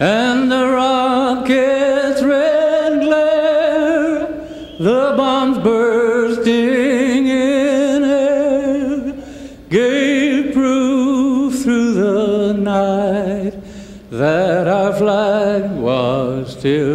and the rocket's red glare, the bombs bursting in air, gave proof through the night that our flag was still